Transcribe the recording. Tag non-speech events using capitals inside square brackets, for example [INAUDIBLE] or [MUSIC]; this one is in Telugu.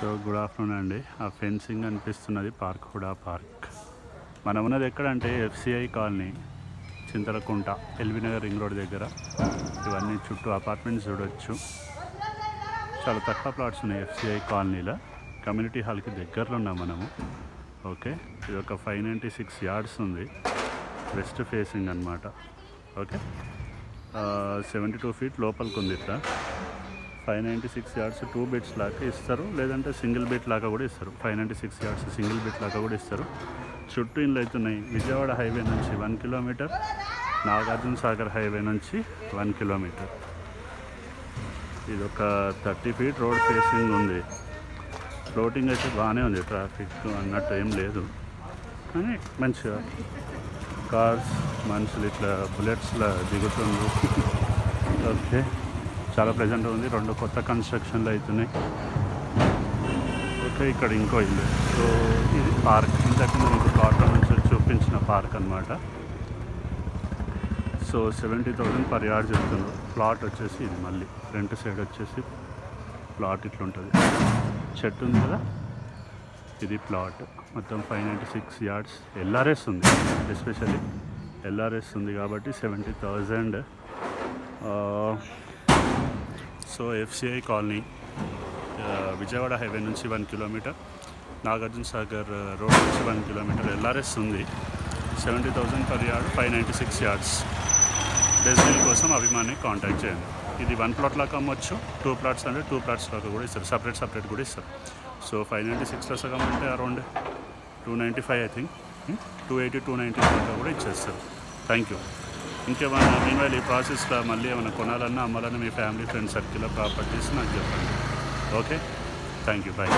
సో గుడ్ ఆఫ్టర్నూన్ అండి. ఆ ఫెన్సింగ్ అనిపిస్తున్నది పార్క్ హుడా పార్క్. మనం ఉన్నది ఎక్కడంటే FCI colony Chintalakunta LB Nagar ring road దగ్గర. ఇవన్నీ చుట్టూ అపార్ట్మెంట్స్ చూడొచ్చు. చాలా తక్కువ ప్లాట్స్ ఉన్నాయి ఎఫ్సిఐ కాలనీలో. కమ్యూనిటీ హాల్కి దగ్గరలో ఉన్నాం మనము. ఓకే? ఇది ఒక ఫైవ్ నైంటీ సిక్స్ యార్డ్స్ ఉంది. వెస్ట్ ఫేసింగ్ అనమాట ఓకే? సెవెంటీ టూ ఫీట్ లోపలికి ఉంది ఇట్లా. Five ninety six yards two beds లాగా ఇస్తారు. లేదంటే సింగిల్ బెడ్ లాగా కూడా ఇస్తారు. Five ninety six yards single bed లాగా కూడా ఇస్తారు. చుట్టూ ఇండ్లు అవుతున్నాయి విజయవాడ హైవే నుంచి one kilometre Nagarjuna Sagar highway నుంచి వన్ కిలోమీటర్. ఇది ఒక థర్టీ ఫీట్ రోడ్ ఫేసింగ్ ఉంది. ఫ్లోటింగ్ అయితే బాగానే ఉంది. ట్రాఫిక్ అన్నట్టు ఏం లేదు. కానీ మంచిగా కార్స్ మనుషులు ఇట్లా బుల్లెట్స్లో దిగుతుండ్రు. [LAUGHS] ఓకే. చాలా ప్రెజెంట్ ఉంది. రెండు కొత్త కన్స్ట్రక్షన్లు అవుతున్నాయి ఓకే ఇక్కడ ఇంకో ఇల్లు. సో ఇది పార్క్ ఇంతకు మీకు ప్లాట్లో నుంచి చూపించిన పార్క్ అనమాట so seventy thousand per yard చెప్తున్నారు. ప్లాట్ వచ్చేసి ఇది మళ్ళీ. ఫ్రంట్ సైడ్ వచ్చేసి ప్లాట్ ఇట్లా ఉంటుంది చెట్టు ఉంది కదా? ఇది ప్లాట్ మొత్తం five ninety six yards LRS ఉంది. ఎస్పెషల్లీ ఎల్ఆర్ఎస్ ఉంది కాబట్టి seventy thousand so FCI colony Vijayawada highway నుంచి one kilometre Nagarjuna Sagar road నుంచి వన్ కిలోమీటర్ ఎల్ఆర్ఎస్ ఉంది. Seventy thousand per yard five ninety six yards. డెసిల్ కోసం అభిమాని కాంటాక్ట్ చేయండి. ఇది వన్ ప్లాట్ లాగా అమ్మొచ్చు టూ ప్లాట్స్ అంటే టూ ప్లాట్స్ లాగా కూడా ఇస్తారు సపరేట్ సపరేట్ కూడా ఇస్తారు. సో ఫైవ్ నైంటీ సిక్స్లో సగం అంటే around two ninety five I think. Two eighty two ninety దాకా కూడా ఇచ్చేస్తారు. Thank you. ఇంకేమైనా మీన్వైల్ ఈ ప్రాసెస్లో మళ్ళీ ఏమైనా కొనాలన్నా అమ్మాలన్నా మీ ఫ్యామిలీ ఫ్రెండ్ సర్కిల్ ప్రాపర్టీస్ నాకు చెప్పండి. Okay thank you bye